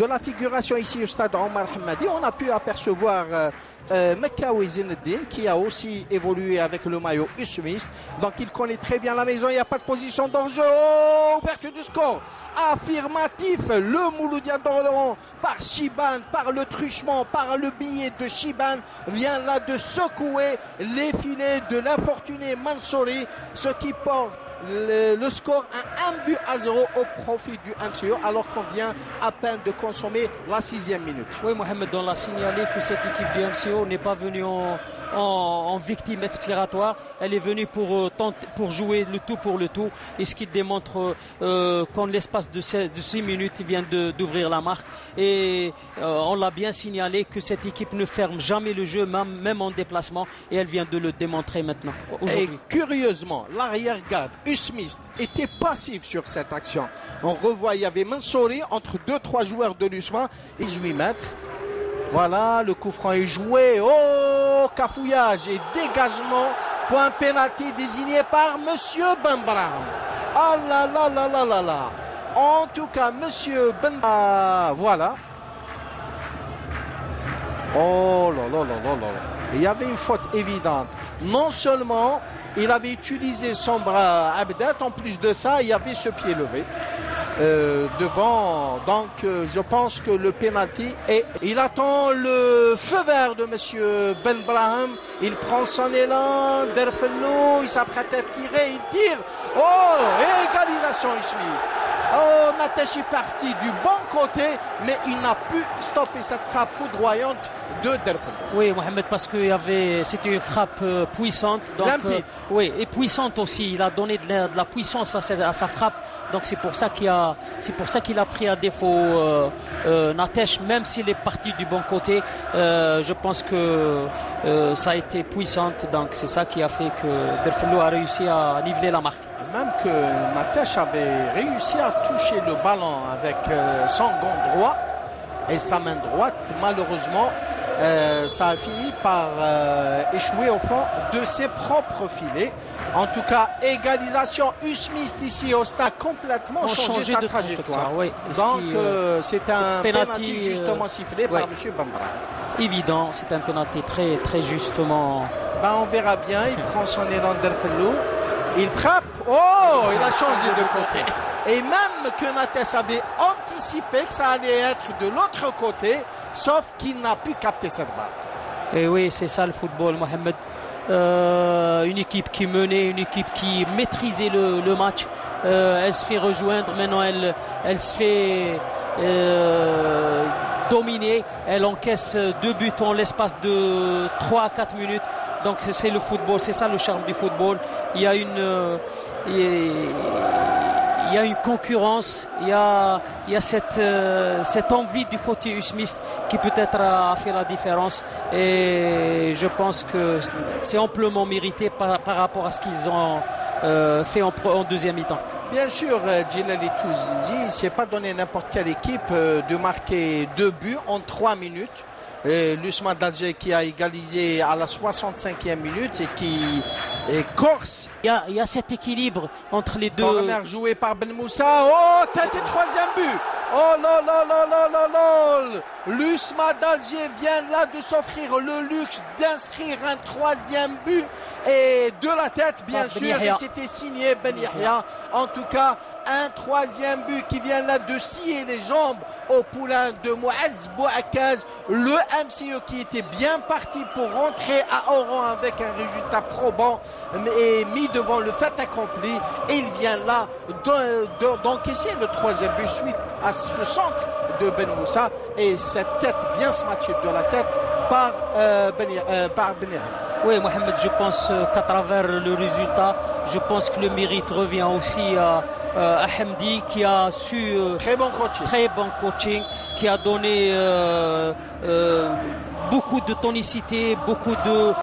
de la figuration ici au stade Omar Hamadi, on a pu apercevoir euh, euh, Zinedine qui a aussi évolué avec le maillot Usmist. Donc il connaît très bien la maison, il n'y a pas de position d'enjeu. Oh, ouverture du score affirmatif. Le Mouloudia d'Orléans par Chiban, par le truchement, par le billet de Chiban vient là de secouer les filets de l'infortuné Mansouri, ce qui porte le, score à un but à zéro au profit du MCO alors qu'on vient à peine de consommer la sixième minute. Oui, Mohamed, on l'a signalé que cette équipe du MCO n'est pas venue en, victime expiratoire. Elle est venue pour, euh, pour jouer le tout pour le tout. Et ce qui démontre euh, qu'en l'espace de, six minutes, il vient d'ouvrir la marque. Et euh, on l'a bien signalé que cette équipe ne ferme jamais le jeu, même, même en déplacement. Et elle vient de le démontrer maintenant. Et curieusement, l'arrière-garde Smith était passif sur cette action. On revoit, il y avait Mansouri entre 2-3 joueurs de l'USMA, 18 mètres. Voilà, le coup franc est joué. Oh, cafouillage et dégagement. Point pénalty désigné par Monsieur Bembram. Ah là là là là là là. En tout cas, Monsieur Bembram. voilà. Oh là là là là là. Il y avait une faute évidente. Non seulement il avait utilisé son bras Abdet. En plus de ça, il y avait ce pied levé. Euh, devant. Donc, euh, je pense que le penalty et il attend le feu vert de Monsieur Ben Braham. Il prend son élan. Derfello, il s'apprête à tirer. Il tire. Oh, égalisation Schmitt. Oh, Natesh est parti du bon côté, mais il n'a pu stopper cette frappe foudroyante de Derfello. Oui, Mohamed, parce que y avait, c'était une frappe euh, puissante. Donc, oui, et puissante aussi. Il a donné de la, puissance à sa frappe. Donc c'est pour ça qu'il a, c'est pour ça qu'il a pris à défaut euh, euh, Natesh, même s'il est parti du bon côté. Euh, je pense que ça a été puissante. Donc c'est ça qui a fait que Derfelo a réussi à niveler la marque. Même que Natesh avait réussi à toucher le ballon avec son gant droit et sa main droite, malheureusement, ça a fini par échouer au fond de ses propres filets. En tout cas, égalisation. Usmist ici au stade complètement changé, sa trajectoire. Donc euh, c'est un penalty, euh, justement sifflé par M. Bambra. Évident, c'est un penalty très très justement. Ben, on verra bien. Il prend son élan d'Elfelou. Il frappe. Oh, il a changé de côté. Et même que Nates avait anticipé que ça allait être de l'autre côté, sauf qu'il n'a pu capter cette balle. Et oui, c'est ça le football, Mohamed. Euh, une équipe qui menait, une équipe qui maîtrisait le, match. Euh, elle se fait rejoindre, maintenant elle, elle se fait euh, dominer. Elle encaisse deux buts en l'espace de 3 à 4 minutes. Donc c'est le football, c'est ça le charme du football. Il y a une une concurrence, il y a, euh, cette envie du côté usmiste qui peut-être a, fait la différence. Et je pense que c'est amplement mérité par, rapport à ce qu'ils ont euh, fait en, deuxième mi-temps. Bien sûr, euh, Djilali Touzizi, il s'est pas donné n'importe quelle équipe de marquer deux buts en trois minutes. L'USMA d'Alger qui a égalisé à la 65e minute et qui est corse. Il y, a, cet équilibre entre les deux. Corner joué par Ben Moussa. Oh, tête et troisième but. Oh là là là là là là. L'USMA d'Alger vient là de s'offrir le luxe d'inscrire un troisième but et de la tête, bien ah, sûr. Et c'était signé Ben Yahya. En tout cas, un troisième but qui vient là de scier les jambes au poulain de Moaz Bouakaz. Le MCE qui était bien parti pour rentrer à Oran avec un résultat probant et mis devant le fait accompli. Et il vient là d'encaisser le troisième but suite à ce centre de Ben Moussa. Et cette tête bien smatchée de la tête par, euh, ben, euh, par ben oui, Mohamed, je pense euh, qu'à travers le résultat, je pense que le mérite revient aussi à, euh, Hamdi qui a su très bon coaching, très bon coaching, qui a donné beaucoup de tonicité, beaucoup de